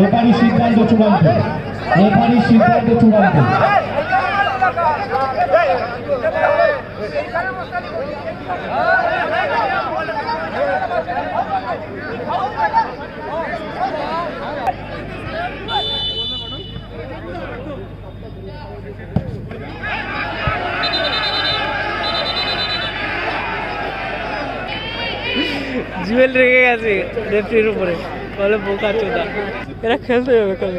Referee সিদ্ধান্ত চূড়ান্ত। Referee সিদ্ধান্ত চূড়ান্ত। জুয়েল রেগে গেছে রেফরির উপরে। বলে বোকা চোদা এরা খেলতে যাবে কাল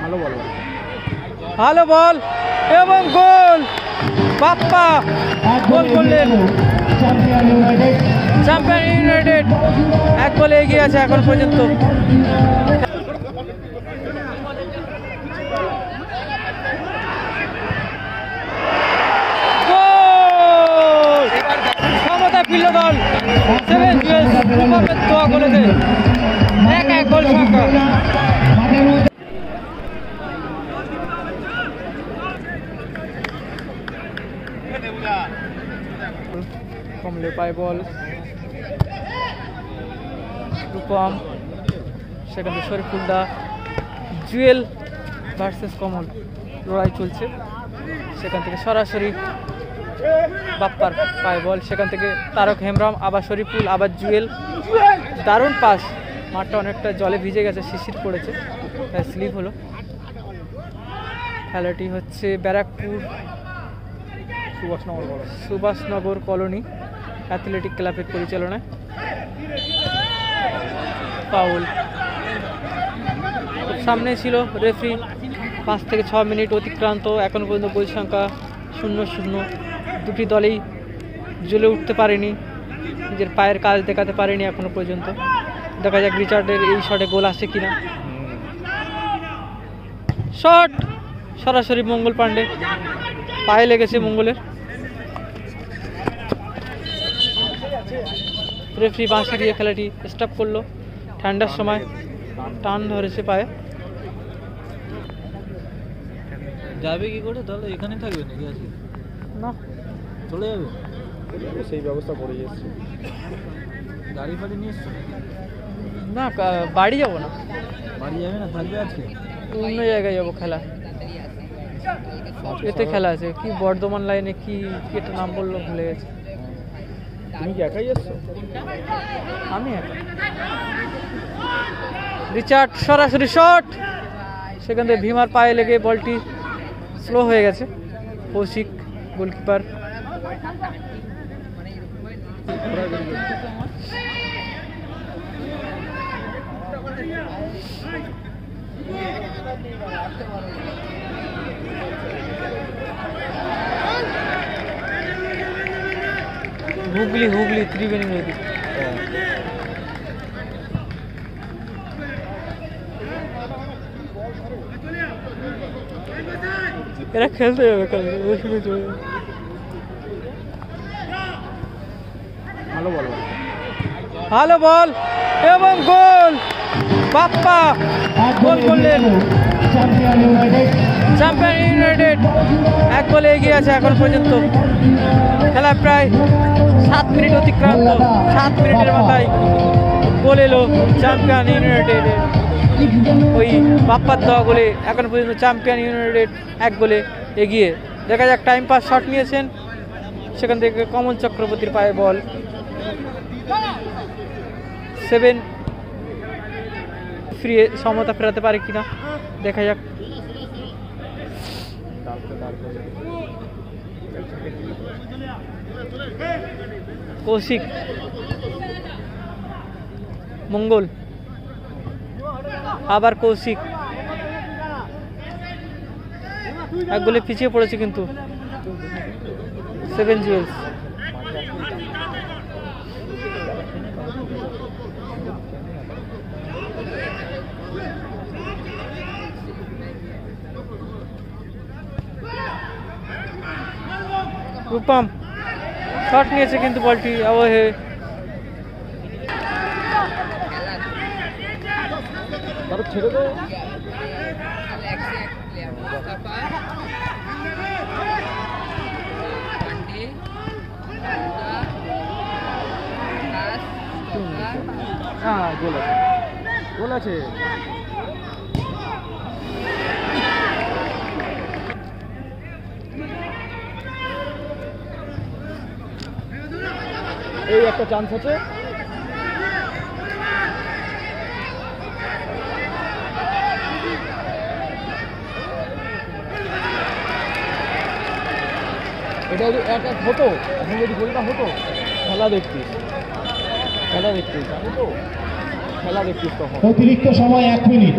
ভালো বল। ভালো বল এবং গোল। বাপ্পা গোল করলেন। চ্যাম্পিয়ন ইউনাইটেড এক গোলে এগিয়ে আছে এখন পর্যন্ত। পায় বল। রূপম সেখান থেকে শরীফুলদা জুয়েল ভার্সেস কমল লড়াই চলছে। সেখান থেকে সরাসরি বাপ্পার পায় বল। সেখান থেকে তারক হেমরাম আবার শরীফুল আবার জুয়েল। দারুণ পাস মাঠটা অনেকটা জলে ভিজে গেছে শিশির পড়েছে। তাই স্লিপ হলো। খেলাটি হচ্ছে ব্যারাকপুর সুভাষনগর সুভাষনগর কলোনি। অ্যাথলেটিক ক্লাবের পরিচালনায়। পাউল সামনে ছিল রেফরি। পাঁচ থেকে ছ মিনিট অতিক্রান্ত। এখন পর্যন্ত গোল সংখ্যা শূন্য শূন্য। দুটি দলেই জ্বলে উঠতে পারেনি। নিজের পায়ের কাজ দেখাতে পারেনি এখনও পর্যন্ত। দেখা যাক রিচার্ডের এই শটে গোল আসে কিনা। শট! সরাসরি মঙ্গল পাণ্ডে। পায়ে লেগেছে মঙ্গলের। রেফরি বাঁশি দিয়ে খেলাটি স্টপ করল। ঠান্ডার সময় টান ধরেছে পায়ে। যাবে কি করে? তাহলে এখানে থাকবে নাকি আজকে? না। চলে যাবে? সেই ব্যবস্থা করে যাচ্ছে গাড়ি ফাড়ি নিয়ে এসছো না বাড়ি যাব না। বাড়ি যাবে না? থাকবে আজকে? অন্য জায়গায় যাব খেলা। এতে খেলা আছে। কি বর্ধমান লাইনে কি কি একটা নাম বলল ভুলে গেছে তুমি কি একাই এসছো আমি একা। রিচার্ড, সরাসরি শট! সেখান থেকে ভীমার পায়ে লেগে বলটি স্লো হয়ে গেছে। কৌশিক গোলকিপার হুগলি হুগলি ত্রিবেণী নদী এরা খেলতে যাবে কাল ভালো বল ভালো বল এবং গোল বাপ্পা গোল করলেন চ্যাম্পিয়ন ইউনাইটেড ইউনাইটেড আছে এখন পর্যন্ত। খেলা প্রায় সাত মিনিট অতিক্রান্ত। সাত মিনিটের মাথায় গোল এলো চ্যাম্পিয়ন ইউনাইটেডের। ওই বাপ্পার দেওয়া গোলে এখন পর্যন্ত চ্যাম্পিয়ন ইউনাইটেড এক গোলে এগিয়ে। দেখা যাক টাইম পাস শট নিয়েছেন। সেখান থেকে কমল চক্রবর্তীর পায়ে বল। সেভেন ফিরিয়ে সমতা ফেরাতে পারে কিনা? দেখা যাক। কৌশিক। মঙ্গল। আবার কৌশিক। এক গোলে পিছিয়ে পড়েছে কিন্তু। সেভেন জুয়েলস রূপম শট নিয়েছে কিন্তু বলটি অবহে। তারপর ছেড়ে দে হ্যাঁ গোল আছে। গোল আছে। এই একটা চান্স আছে। এটা যদি এক এক হতো, এখন যদি গোলটা হতো, খেলা দেখতিস। খেলা দেখতিস জানো তো? খেলা দেখতিস তখন। অতিরিক্ত সময় এক মিনিট।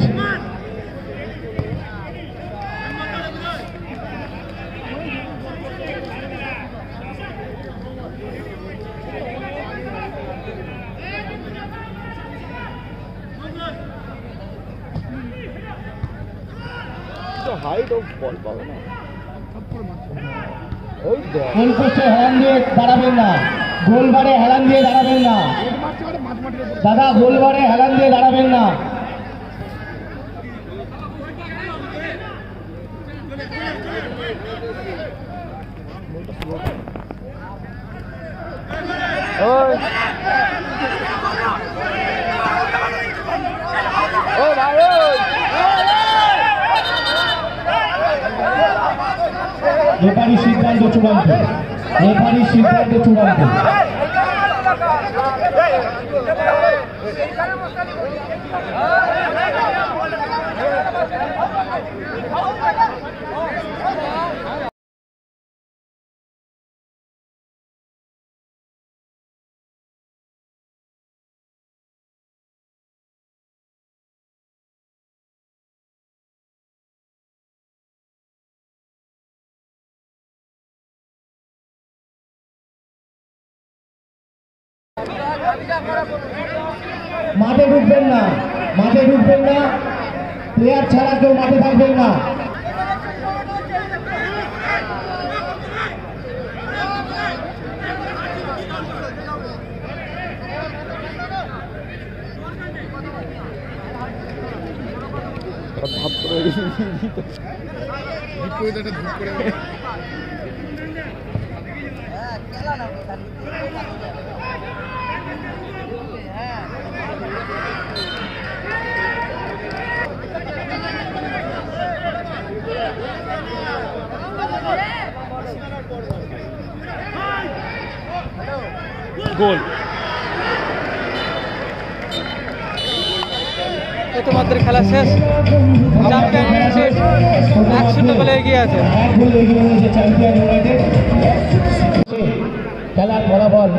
হাইট ও বল পাবে না গোল পোস্টে হেলান দিয়ে দাঁড়াবেন না। গোলবারে হেলান দিয়ে দাঁড়াবেন না। দাদা গোলবারে হেলান দিয়ে দাঁড়াবেন না ওই ও ভাই ওই রেফারির সিদ্ধান্ত চূড়ান্ত রেফারির সিদ্ধান্ত চূড়ান্ত মাঠে ঢুকবেন না মাঠে ঢুকবেন না। প্লেয়ার ছাড়া কেউ মাঠে থাকবেন না। ভাব করে গোল। প্রথমার্ধের খেলা শেষ। এক শূন্য বলে এগিয়ে আছে। খেলার ফলাফল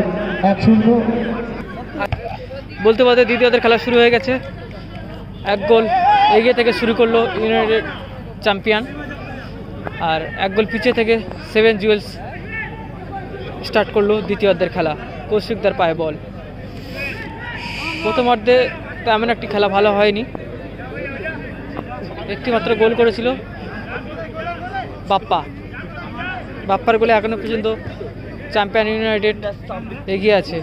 এক শূন্য। বলতে বলতে দ্বিতীয়দের খেলা শুরু হয়ে গেছে। এক গোল এগিয়ে থেকে শুরু করল ইউনাইটেড চ্যাম্পিয়ন আর এক গোল পিছিয়ে থেকে সেভেন জুয়েলস স্টার্ট করল দ্বিতীয়ার্ধের খেলা। কৌশিকদার পায়ে বল। প্রথমার্ধে তেমন একটি খেলা ভালো হয়নি। একটি মাত্র গোল করেছিল বাপ্পা। বাপ্পার গোলে এখনও পর্যন্ত চ্যাম্পিয়ন ইউনাইটেড এগিয়ে আছে।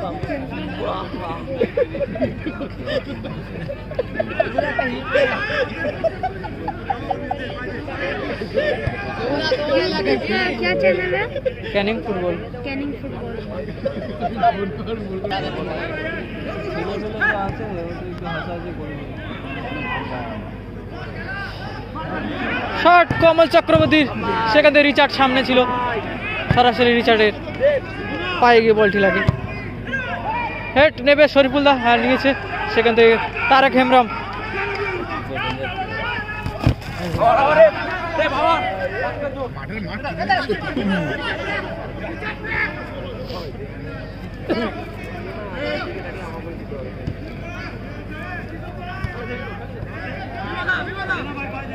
ক্যানিং ফুটবল শট কমল চক্রবর্তীর সেখান থেকে রিচার্ড সামনে ছিল। সরাসরি রিচার্ডের পায়ে গিয়ে বলটি লাগে। হেড নেবে শরীফুলদা হ্যাঁ নিয়েছে সেখান থেকে তারেক হেমরম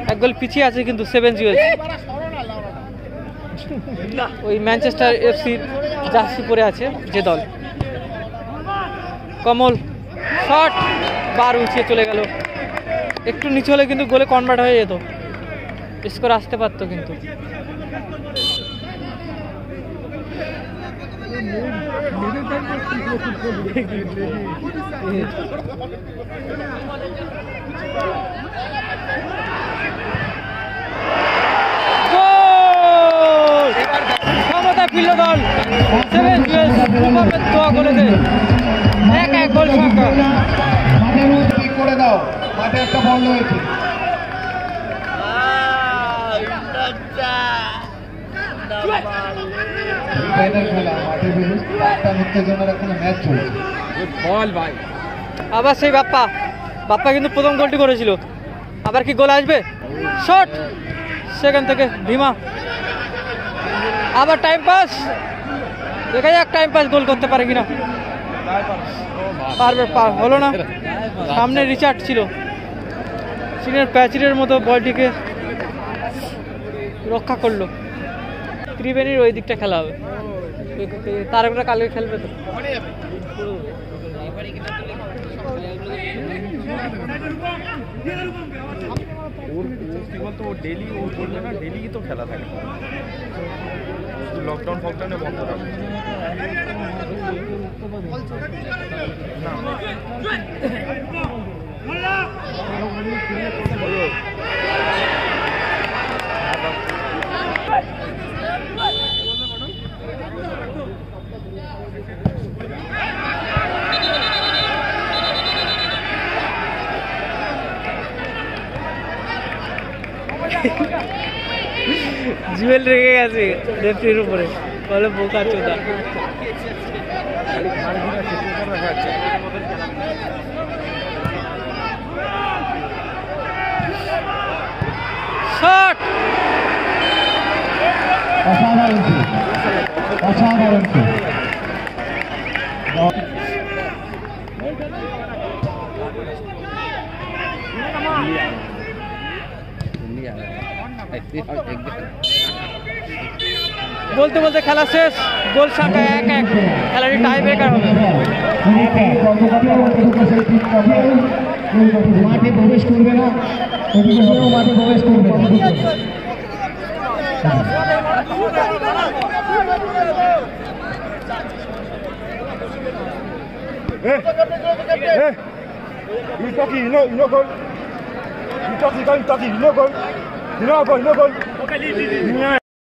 এক গোল পিছিয়ে আছে কিন্তু সেভেন জুয়েলস ওই ম্যানচেস্টার এফসির জার্সি পরে আছে যে দল। কমল, শট, বার উঠিয়ে চলে গেল। একটু নিচু হলে কিন্তু গোলে কনভার্ট হয়ে যেত। স্কোর আসতে পারতো কিন্তু গোল! ক্ষমতা ফিরল দল। সেভেন দোয়া করেছে। এক এক গোল সংখ্যা। করে দাও। মাঠে একটা বল রয়েছে। আবার সেই বাপ্পা। বাপ্পা কিন্তু প্রথম গোলটি করেছিল। আবার কি গোল আসবে? শট! সেখান থেকে ভীমা। আবার টাইম পাস দেখা যাক টাইম পাস গোল করতে পারে কিনা। পারবে হলো না। সামনে রিচার্ড ছিল। চীনের প্যাচিরের মতো বলটিকে রক্ষা করল। ত্রিবেণীর ওই দিকটা খেলা হবে। তারকরা কালকে খেলবে তো। ওর কি বলতো ও ডেলি ও বললে না ডেলি তো খেলা থাকে। লকডাউন ফকডাউনে বন্ধ রাখবে জুয়েল রেগে গেছে রেফরির উপরে। বলে বোকা চোদা। শট অসাধারণ অসাধারণ বলতে বলতে খেলা শেষ গোল সংখ্যা এক এক খেলাটি টাই ব্রেকার হবে মাঠে প্রবেশ করবে না অভিযোগও মাঠে প্রবেশ করবে না You talking, you know, you know, goal. You talking, you talking, you know, goal. No, no, no.